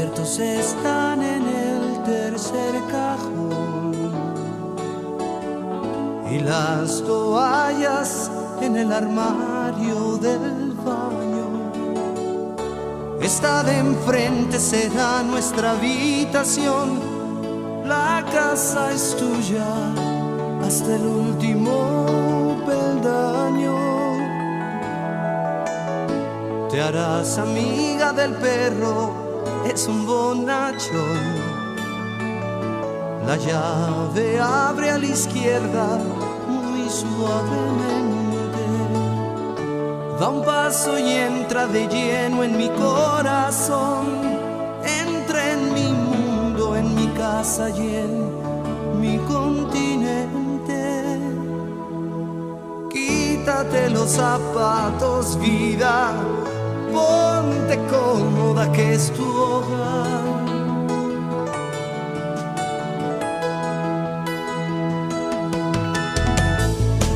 cubiertos están en el tercer cajón y las toallas en el armario del baño. Esta de enfrente será nuestra habitación, la casa es tuya hasta el último peldaño. Te harás amiga del perro, es un bonachón. La llave abre a la izquierda muy suavemente. Da un paso y entra de lleno en mi corazón. Entra en mi mundo, en mi casa y en mi continente. Quítate los zapatos, vida. Ponte que es tu hogar.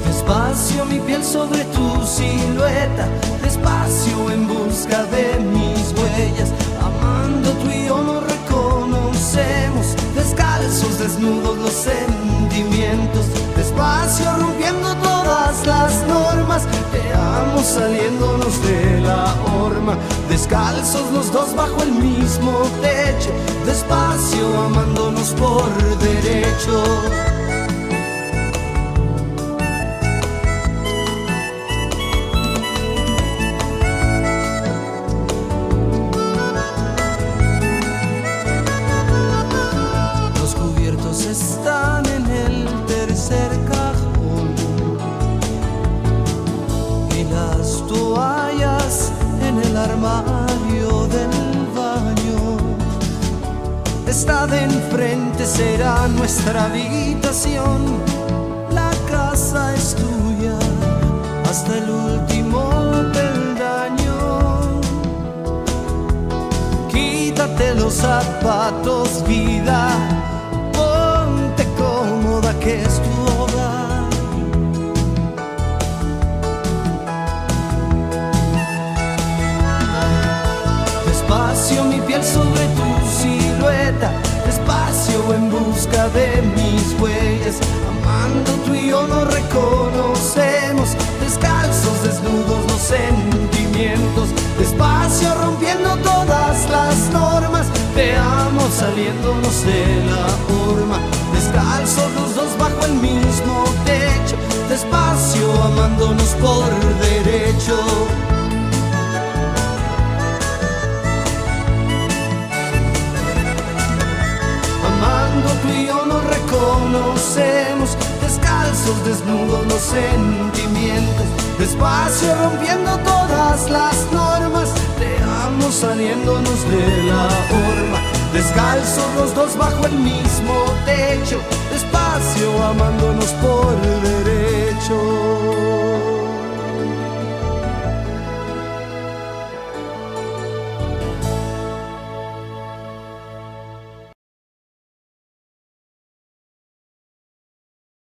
Despacio mi piel sobre tu silueta, despacio en busca de mis huellas. Amando tú y yo nos reconocemos, descalzos, desnudos los sentimientos. Despacio rompiendo todas las normas, te amo saliéndonos de la Descalzos los dos bajo el mismo techo, despacio amándonos por derecho. Esta de enfrente será nuestra habitación. La casa es tuya hasta el último peldaño. Quítate los zapatos, vida. Ponte cómoda que es tu Amando tú y yo nos reconocemos. Descalzos, desnudos los sentimientos. Despacio rompiendo todas las normas. Te amo saliéndonos de la forma. Descalzos los dos bajo el mismo techo. Despacio amándonos por derecho. Desnudos los sentimientos, despacio rompiendo todas las normas, te amo saliéndonos de la horma, descalzos los dos bajo el mismo techo, despacio amándonos por derecho.